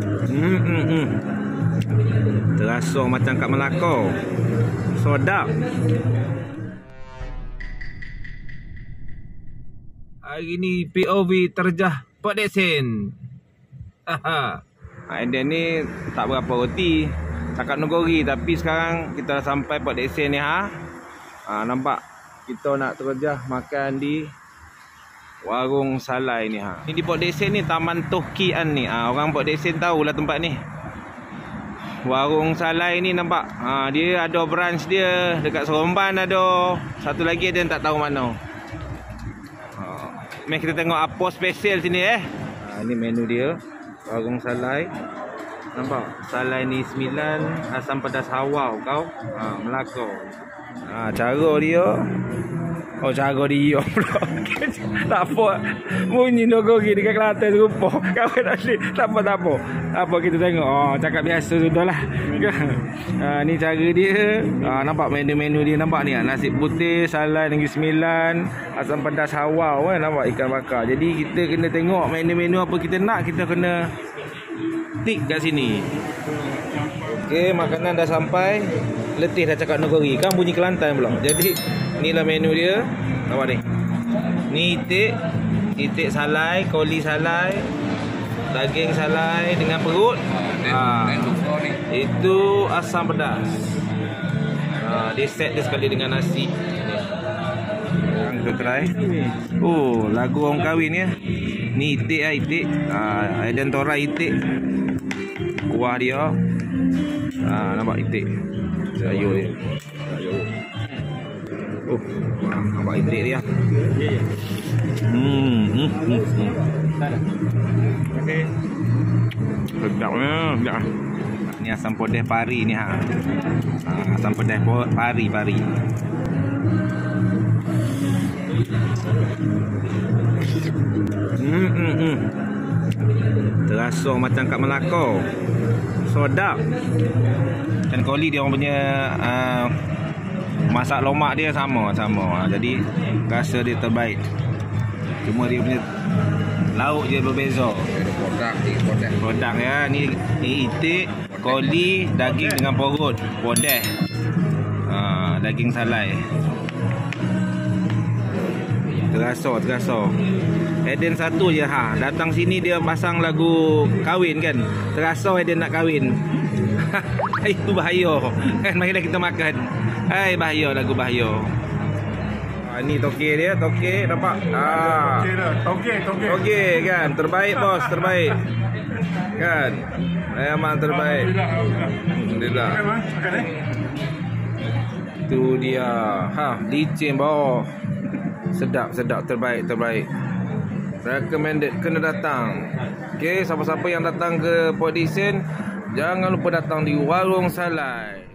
Hmm, hmm, hmm. Terasa macam kat Melaka. Sedap. Hari ni POV terjah Port Desen. Haha. And then ni tak berapa roti. Cakap Nogori tapi sekarang kita dah sampai Port Desen ni ha. ha nampak kita nak terjah makan di Warung Salai ni ha. Ni di Port Desen ni Taman Tohkian ni. Ha, orang Port Desen tahulah tempat ni. Warung Salai ni nampak. Ha, dia ada branch dia dekat Seremban ada. Satu lagi ada yang tak tahu mana. Ha, mari kita tengok apa special sini eh. Ha, ni menu dia. Warung Salai. Nampak? Salai ni 9 asam pedas hawau kau. Ha, Melaka. Ha, cara dia Oh cara dia pula Tak apa. Bunyi nogori dekat Kelantan serupa. Kawan tak boleh Tak apa tak apa. Apa kita tengok? Oh cakap biasa sudah lah. Ha, Ni cara dia. Ha, Nampak menu-menu dia. Nampak ni Nasi putih Salai Negeri Sembilan Asam pedas hawau kan Nampak ikan bakar. Jadi kita kena tengok Menu-menu apa kita nak Kita kena Tik kat sini. Okey makanan dah sampai. Letih dah cakap nogori kan bunyi Kelantan pula. Jadi inilah menu dia. Nampak ni. Ni itik, itik salai, koli salai, daging salai dengan perut. Ha. Itu asam pedas. Ha, dia set dia sekali dengan nasi. Kita try. Oh, lagu orang kahwin ya. Ni itik ah itik. Ah, ha, Tora itik. Kuah dia. Ha, nampak itik sayur dia. Oh, nampak idrik dia. Hmm, hmm, hmm. Okey. Sedapnya, sedap. Ni asam pedas pari ni ha. ha asam pedas pari pari. Hmm, hmm, hmm. Terasa macam kat Melaka. Sedap. Dan koli dia orang punya uh, masak lomak dia sama sama. Jadi rasa dia terbaik. Cuma dia punya lauk je berbeza. Produk produk. Produk ya. Ni, ni itik, koli, daging dengan perut. Podeh. Uh, daging salai. Terasa, terasa. Eden satu je ha. Datang sini dia pasang lagu kahwin kan. Terasa Eden nak kahwin. Itu bahaya. Kan marilah kita makan. Hai bahaya lagu bahaya. Ha, Ni toke dia Toke nampak? Ha. Toke toke Toke kan? Terbaik bos Terbaik. Kan? Memang terbaik. Alhamdulillah. Itu dia. Ha Licin bawah Sedap sedap. Terbaik terbaik. Recommended Kena datang. Okay Siapa-siapa yang datang ke Port Dickson Jangan lupa datang di Warung Salai.